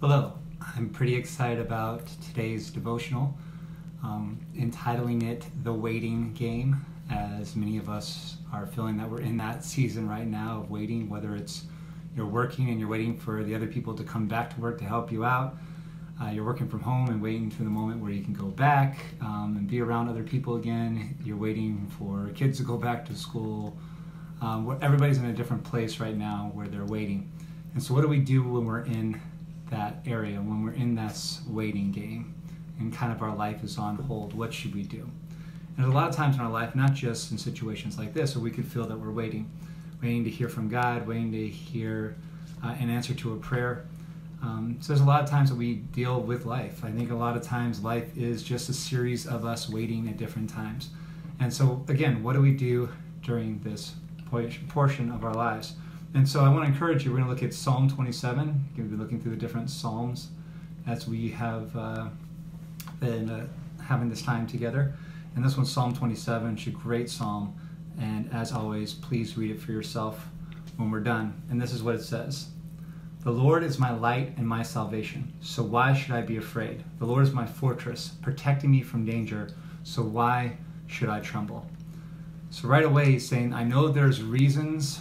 Hello, I'm pretty excited about today's devotional, um, entitling it The Waiting Game, as many of us are feeling that we're in that season right now of waiting, whether it's you're working and you're waiting for the other people to come back to work to help you out. Uh, you're working from home and waiting for the moment where you can go back um, and be around other people again. You're waiting for kids to go back to school. Um, everybody's in a different place right now where they're waiting. And so, what do we do when we're in that area, when we're in this waiting game and kind of our life is on hold, what should we do? And there's a lot of times in our life, not just in situations like this, where we could feel that we're waiting, waiting to hear from God, waiting to hear uh, an answer to a prayer. Um, so there's a lot of times that we deal with life. I think a lot of times life is just a series of us waiting at different times. And so again, what do we do during this portion of our lives? And so I want to encourage you, we're going to look at Psalm 27. We're going to be looking through the different Psalms as we have uh, been uh, having this time together. And this one's Psalm 27. It's a great psalm. And as always, please read it for yourself when we're done. And this is what it says The Lord is my light and my salvation, so why should I be afraid? The Lord is my fortress, protecting me from danger, so why should I tremble? So right away he's saying, I know there's reasons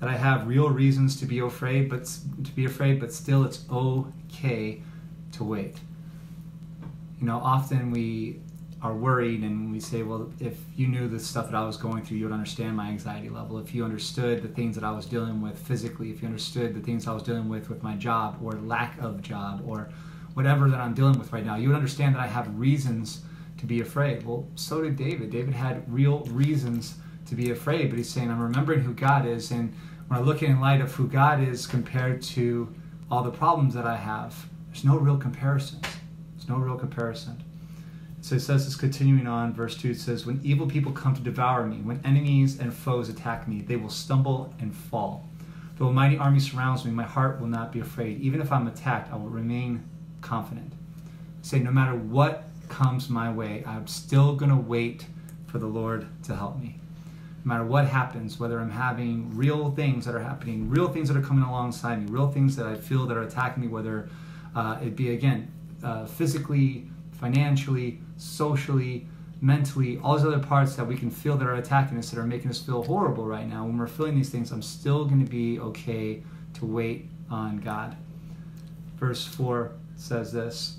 that I have real reasons to be afraid, but to be afraid, but still it's okay to wait. You know, often we are worried and we say, well, if you knew the stuff that I was going through, you would understand my anxiety level. If you understood the things that I was dealing with physically, if you understood the things I was dealing with with my job or lack of job or whatever that I'm dealing with right now, you would understand that I have reasons to be afraid. Well, so did David. David had real reasons to be afraid, but he's saying, I'm remembering who God is and when I look in light of who God is compared to all the problems that I have, there's no real comparison. There's no real comparison. So it says this continuing on, verse 2 it says, When evil people come to devour me, when enemies and foes attack me, they will stumble and fall. Though a mighty army surrounds me, my heart will not be afraid. Even if I'm attacked, I will remain confident. Say, no matter what comes my way, I'm still going to wait for the Lord to help me no matter what happens, whether I'm having real things that are happening, real things that are coming alongside me, real things that I feel that are attacking me, whether uh, it be again uh, physically, financially, socially, mentally, all those other parts that we can feel that are attacking us that are making us feel horrible right now. When we're feeling these things, I'm still going to be okay to wait on God. Verse 4 says this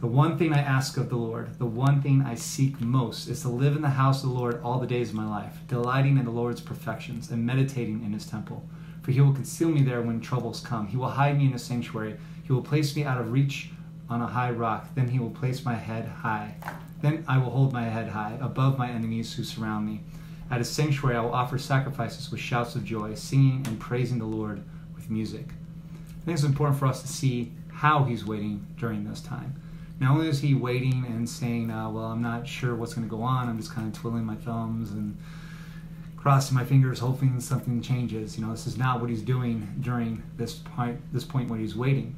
the one thing I ask of the Lord, the one thing I seek most, is to live in the house of the Lord all the days of my life, delighting in the Lord's perfections and meditating in his temple. For he will conceal me there when troubles come. He will hide me in a sanctuary. He will place me out of reach on a high rock. Then he will place my head high. Then I will hold my head high above my enemies who surround me. At his sanctuary I will offer sacrifices with shouts of joy, singing and praising the Lord with music. I think it's important for us to see how he's waiting during this time not only is he waiting and saying, uh, "Well, I'm not sure what's going to go on. I'm just kind of twiddling my thumbs and crossing my fingers, hoping something changes." You know, this is not what he's doing during this point. This point when he's waiting.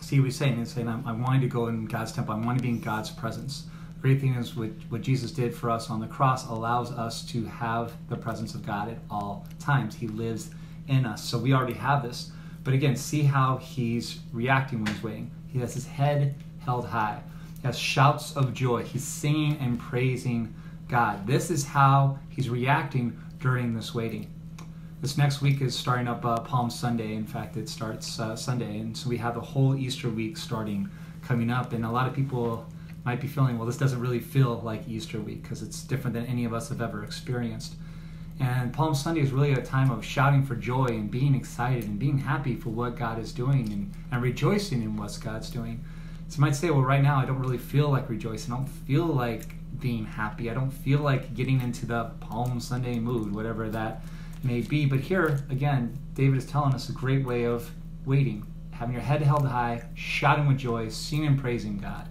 See what he's saying? He's saying, "I'm, I'm to go in God's temple. I want to be in God's presence." The great thing is what, what Jesus did for us on the cross allows us to have the presence of God at all times. He lives in us, so we already have this. But again, see how he's reacting when he's waiting. He has his head held high. He has shouts of joy. He's singing and praising God. This is how he's reacting during this waiting. This next week is starting up uh, Palm Sunday. In fact, it starts uh, Sunday. And so we have the whole Easter week starting coming up. And a lot of people might be feeling, well, this doesn't really feel like Easter week because it's different than any of us have ever experienced. And Palm Sunday is really a time of shouting for joy and being excited and being happy for what God is doing and, and rejoicing in what God's doing. So you might say, well, right now I don't really feel like rejoicing. I don't feel like being happy. I don't feel like getting into the Palm Sunday mood, whatever that may be. But here, again, David is telling us a great way of waiting, having your head held high, shouting with joy, singing and praising God.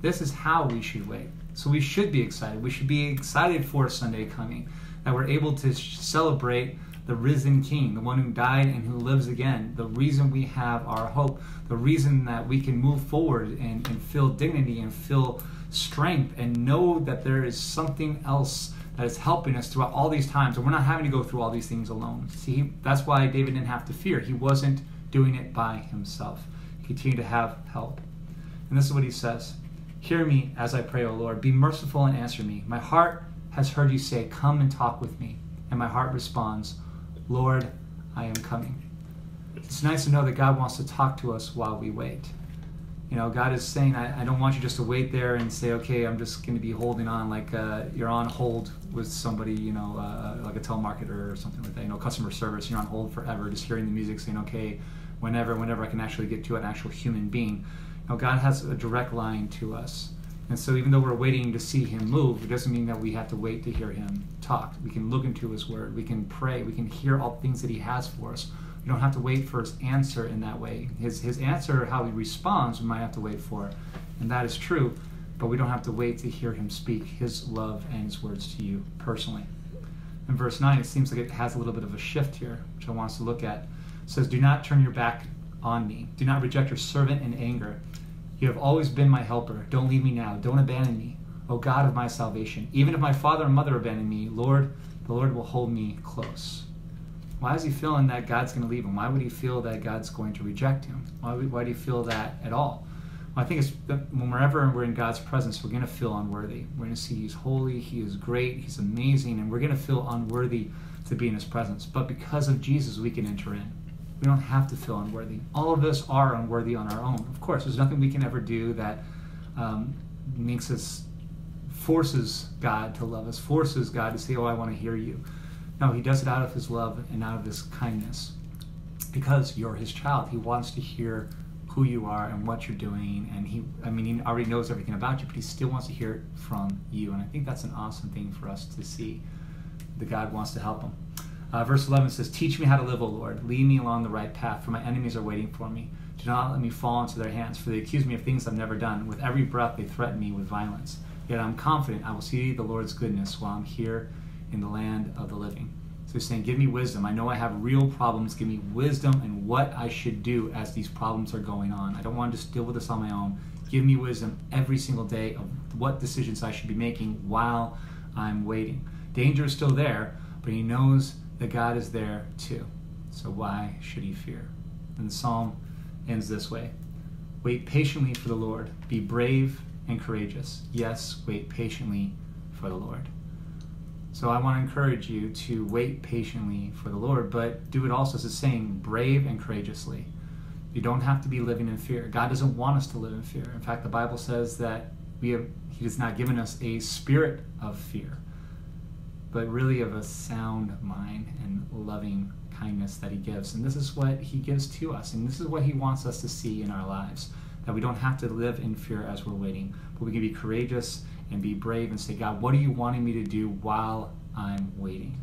This is how we should wait. So we should be excited. We should be excited for Sunday coming, that we're able to celebrate the risen King, the one who died and who lives again, the reason we have our hope, the reason that we can move forward and, and feel dignity and feel strength and know that there is something else that is helping us throughout all these times and we're not having to go through all these things alone. See, that's why David didn't have to fear. He wasn't doing it by himself. continue to have help. And this is what he says Hear me as I pray, O Lord. Be merciful and answer me. My heart has heard you say, Come and talk with me. And my heart responds, Lord, I am coming. It's nice to know that God wants to talk to us while we wait. You know, God is saying, I, I don't want you just to wait there and say, okay, I'm just going to be holding on like uh, you're on hold with somebody, you know, uh, like a telemarketer or something like that, you know, customer service. You're on hold forever, just hearing the music saying, okay, whenever, whenever I can actually get to an actual human being. You know, God has a direct line to us. And so, even though we're waiting to see Him move, it doesn't mean that we have to wait to hear Him talk. We can look into His Word, we can pray, we can hear all things that He has for us. We don't have to wait for His answer in that way. His, his answer, how He responds, we might have to wait for. And that is true, but we don't have to wait to hear Him speak His love and His words to you personally. In verse 9, it seems like it has a little bit of a shift here, which I want us to look at. It says, Do not turn your back on me, do not reject your servant in anger. You have always been my helper. Don't leave me now. Don't abandon me, O God of my salvation. Even if my father and mother abandon me, Lord, the Lord will hold me close. Why is he feeling that God's going to leave him? Why would he feel that God's going to reject him? Why, would, why do you feel that at all? Well, I think it's that whenever we're in God's presence, we're going to feel unworthy. We're going to see He's holy, He is great, He's amazing, and we're going to feel unworthy to be in His presence. But because of Jesus, we can enter in. We don't have to feel unworthy. All of us are unworthy on our own. Of course, there's nothing we can ever do that um, makes us forces God to love us, forces God to say, "Oh, I want to hear you." No, He does it out of His love and out of His kindness, because you're His child. He wants to hear who you are and what you're doing, and He, I mean, He already knows everything about you, but He still wants to hear it from you. And I think that's an awesome thing for us to see. That God wants to help them. Uh, verse 11 says, Teach me how to live, O Lord. Lead me along the right path, for my enemies are waiting for me. Do not let me fall into their hands, for they accuse me of things I've never done. With every breath, they threaten me with violence. Yet I'm confident I will see the Lord's goodness while I'm here in the land of the living. So he's saying, Give me wisdom. I know I have real problems. Give me wisdom and what I should do as these problems are going on. I don't want to just deal with this on my own. Give me wisdom every single day of what decisions I should be making while I'm waiting. Danger is still there, but he knows that God is there too. So why should he fear? And the psalm ends this way Wait patiently for the Lord, be brave and courageous. Yes, wait patiently for the Lord. So I want to encourage you to wait patiently for the Lord, but do it also as a saying, brave and courageously. You don't have to be living in fear. God doesn't want us to live in fear. In fact, the Bible says that we have, He has not given us a spirit of fear, but really of a sound mind and loving kindness that He gives. And this is what He gives to us, and this is what He wants us to see in our lives. That we don't have to live in fear as we're waiting, but we can be courageous and be brave and say, God, what are you wanting me to do while I'm waiting?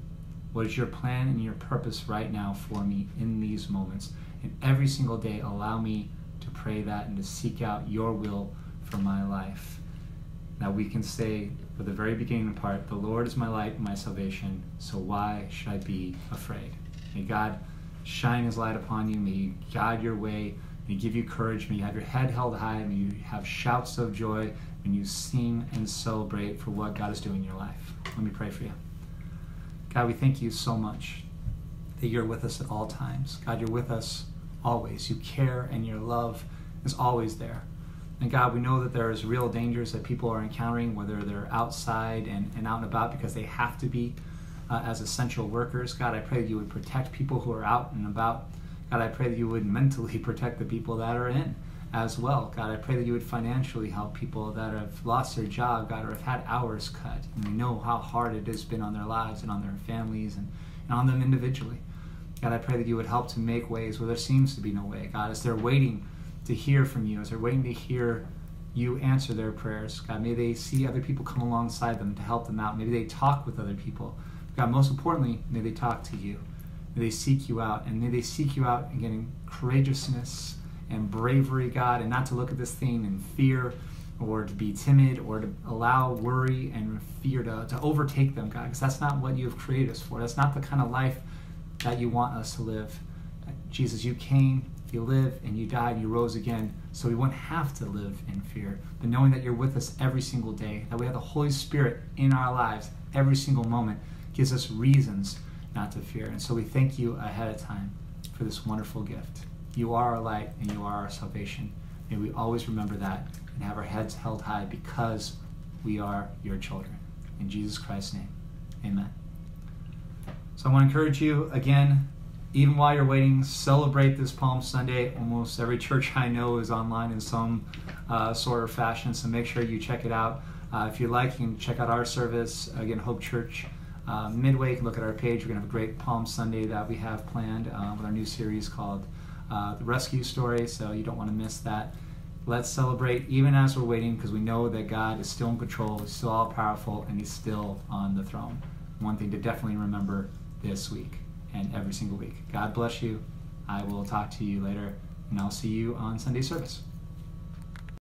What is your plan and your purpose right now for me in these moments? And every single day, allow me to pray that and to seek out your will for my life. Now we can say for the very beginning part, the Lord is my light and my salvation, so why should I be afraid? May God shine his light upon you, may he guide your way, may give you courage, may you have your head held high, may you have shouts of joy when you sing and celebrate for what God is doing in your life. Let me pray for you. God, we thank you so much that you're with us at all times. God, you're with us always. You care and your love is always there. And God, we know that there's real dangers that people are encountering, whether they're outside and, and out and about because they have to be uh, as essential workers. God, I pray that you would protect people who are out and about. God, I pray that you would mentally protect the people that are in as well. God, I pray that you would financially help people that have lost their job, God, or have had hours cut. And we know how hard it has been on their lives and on their families and, and on them individually. God, I pray that you would help to make ways where there seems to be no way. God, as they're waiting to hear from you, as they're waiting to hear you answer their prayers, God, may they see other people come alongside them to help them out. Maybe they talk with other people. God, most importantly, may they talk to you. May they seek you out, and may they seek you out again getting courageousness and bravery, God, and not to look at this thing in fear or to be timid or to allow worry and fear to, to overtake them, God, because that's not what you have created us for. That's not the kind of life that you want us to live. Jesus, you came, you live and you died, and you rose again, so we won't have to live in fear. But knowing that you're with us every single day, that we have the Holy Spirit in our lives every single moment, gives us reasons not to fear. And so we thank you ahead of time for this wonderful gift. You are our light and you are our salvation. May we always remember that and have our heads held high because we are your children. In Jesus Christ's name, amen. So I want to encourage you again, even while you're waiting, celebrate this Palm Sunday. Almost every church I know is online in some uh, sort of fashion, so make sure you check it out. Uh, if you like, you can check out our service. Again, Hope Church uh, Midway. You can look at our page. We're going to have a great Palm Sunday that we have planned uh, with our new series called uh, The Rescue Story, so you don't want to miss that. Let's celebrate even as we're waiting because we know that God is still in control, He's still all powerful, and He's still on the throne. One thing to definitely remember this week and every single week. God bless you. I will talk to you later, and I'll see you on Sunday service.